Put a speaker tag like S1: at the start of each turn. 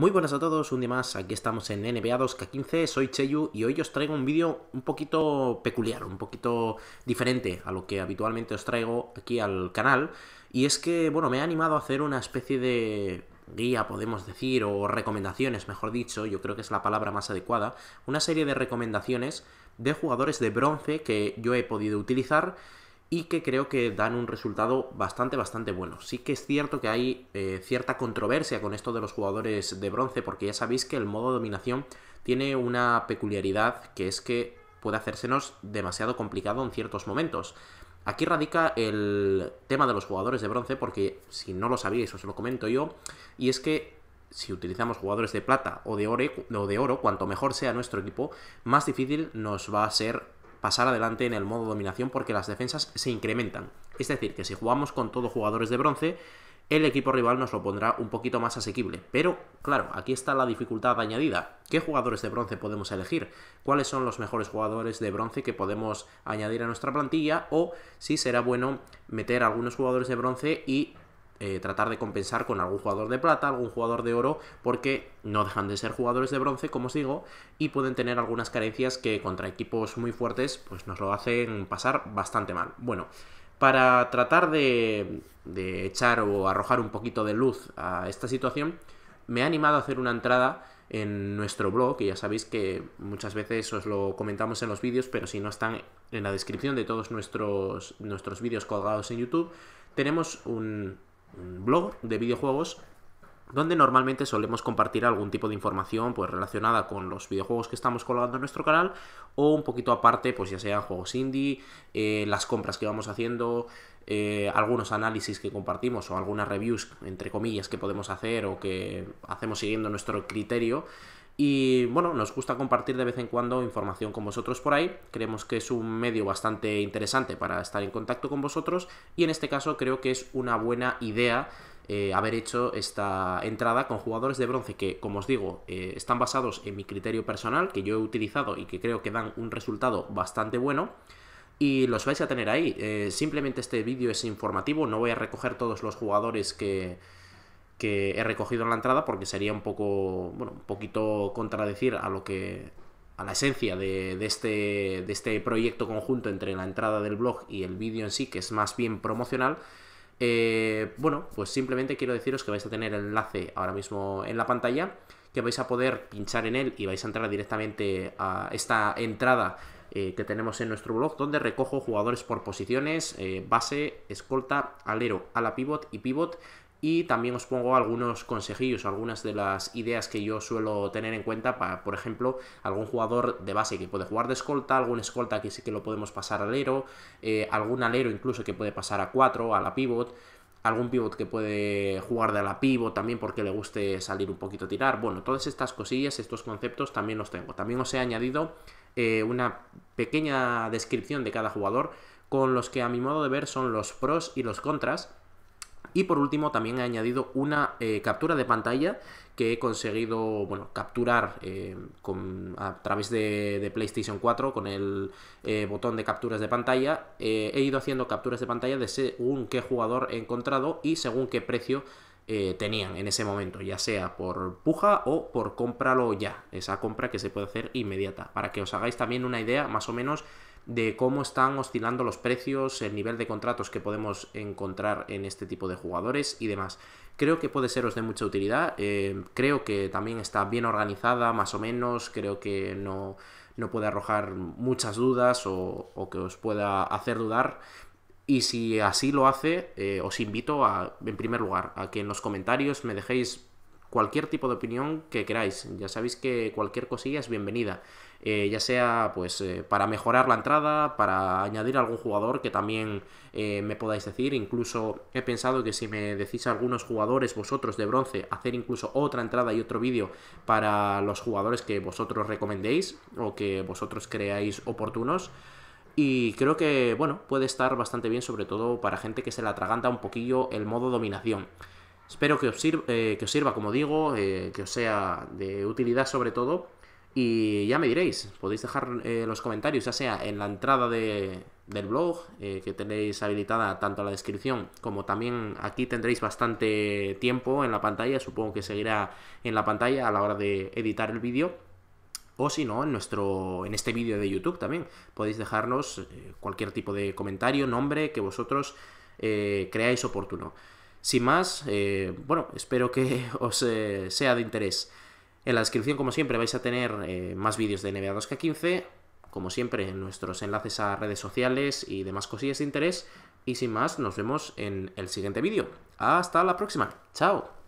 S1: Muy buenas a todos, un día más, aquí estamos en NBA 2K15, soy Cheyu y hoy os traigo un vídeo un poquito peculiar, un poquito diferente a lo que habitualmente os traigo aquí al canal. Y es que, bueno, me he animado a hacer una especie de guía, podemos decir, o recomendaciones, mejor dicho, yo creo que es la palabra más adecuada, una serie de recomendaciones de jugadores de bronce que yo he podido utilizar y que creo que dan un resultado bastante, bastante bueno. Sí que es cierto que hay eh, cierta controversia con esto de los jugadores de bronce, porque ya sabéis que el modo dominación tiene una peculiaridad que es que puede hacérsenos demasiado complicado en ciertos momentos. Aquí radica el tema de los jugadores de bronce, porque si no lo sabíais, os lo comento yo, y es que si utilizamos jugadores de plata o de, o de oro, cuanto mejor sea nuestro equipo, más difícil nos va a ser pasar adelante en el modo dominación porque las defensas se incrementan. Es decir, que si jugamos con todos jugadores de bronce, el equipo rival nos lo pondrá un poquito más asequible. Pero, claro, aquí está la dificultad añadida. ¿Qué jugadores de bronce podemos elegir? ¿Cuáles son los mejores jugadores de bronce que podemos añadir a nuestra plantilla? O si será bueno meter algunos jugadores de bronce y eh, tratar de compensar con algún jugador de plata, algún jugador de oro, porque no dejan de ser jugadores de bronce, como os digo, y pueden tener algunas carencias que contra equipos muy fuertes pues nos lo hacen pasar bastante mal. Bueno, para tratar de, echar o arrojar un poquito de luz a esta situación, me ha animado a hacer una entrada en nuestro blog, que ya sabéis que muchas veces os lo comentamos en los vídeos, pero si no están en la descripción de todos nuestros, nuestros vídeos colgados en YouTube, tenemos un blog de videojuegos donde normalmente solemos compartir algún tipo de información pues relacionada con los videojuegos que estamos colgando en nuestro canal o un poquito aparte pues ya sean juegos indie, eh, las compras que vamos haciendo, eh, algunos análisis que compartimos o algunas reviews entre comillas que podemos hacer o que hacemos siguiendo nuestro criterio y bueno, nos gusta compartir de vez en cuando información con vosotros por ahí. Creemos que es un medio bastante interesante para estar en contacto con vosotros. Y en este caso creo que es una buena idea eh, haber hecho esta entrada con jugadores de bronce que, como os digo, eh, están basados en mi criterio personal, que yo he utilizado y que creo que dan un resultado bastante bueno. Y los vais a tener ahí. Eh, simplemente este vídeo es informativo, no voy a recoger todos los jugadores que que he recogido en la entrada porque sería un poco, bueno, un poquito contradecir a lo que a la esencia de, este, de este proyecto conjunto entre la entrada del blog y el vídeo en sí, que es más bien promocional. Eh, bueno, pues simplemente quiero deciros que vais a tener el enlace ahora mismo en la pantalla, que vais a poder pinchar en él y vais a entrar directamente a esta entrada eh, que tenemos en nuestro blog, donde recojo jugadores por posiciones, eh, base, escolta, alero, ala pivot y pivot y también os pongo algunos consejillos, algunas de las ideas que yo suelo tener en cuenta para, por ejemplo, algún jugador de base que puede jugar de escolta, algún escolta que sí que lo podemos pasar al alero, eh, algún alero incluso que puede pasar a 4, a la pivot, algún pivot que puede jugar de la pivot también porque le guste salir un poquito a tirar. Bueno, todas estas cosillas, estos conceptos también los tengo. También os he añadido eh, una pequeña descripción de cada jugador con los que a mi modo de ver son los pros y los contras y por último también he añadido una eh, captura de pantalla que he conseguido bueno, capturar eh, con, a través de, PlayStation 4 con el eh, botón de capturas de pantalla. he ido haciendo capturas de pantalla de según qué jugador he encontrado y según qué precio tenían en ese momento, ya sea por puja o por cómpralo ya, esa compra que se puede hacer inmediata, para que os hagáis también una idea más o menos de cómo están oscilando los precios, el nivel de contratos que podemos encontrar en este tipo de jugadores y demás. Creo que puede seros de mucha utilidad, eh, creo que también está bien organizada, más o menos, creo que no, no puede arrojar muchas dudas o, que os pueda hacer dudar. Y si así lo hace, eh, os invito a, en primer lugar, a que en los comentarios me dejéis cualquier tipo de opinión que queráis. Ya sabéis que cualquier cosilla es bienvenida. Eh, ya sea pues eh, para mejorar la entrada, para añadir algún jugador que también eh, me podáis decir. Incluso he pensado que si me decís algunos jugadores vosotros de bronce, hacer incluso otra entrada y otro vídeo para los jugadores que vosotros recomendéis o que vosotros creáis oportunos. Y creo que, bueno, puede estar bastante bien, sobre todo para gente que se la atraganta un poquillo el modo dominación. Espero que os, sirva, que os sirva como digo, que os sea de utilidad sobre todo. Y ya me diréis, podéis dejar eh, los comentarios, ya sea en la entrada de, del blog, eh, que tenéis habilitada tanto la descripción como también aquí tendréis bastante tiempo en la pantalla, supongo que seguirá en la pantalla a la hora de editar el vídeo. O si no, en, nuestro, en este vídeo de YouTube también podéis dejarnos eh, cualquier tipo de comentario, nombre que vosotros eh, creáis oportuno. Sin más, bueno, espero que os sea de interés. En la descripción, como siempre, vais a tener más vídeos de NBA 2K15 como siempre, nuestros enlaces a redes sociales y demás cosillas de interés. Y sin más, nos vemos en el siguiente vídeo. Hasta la próxima. Chao.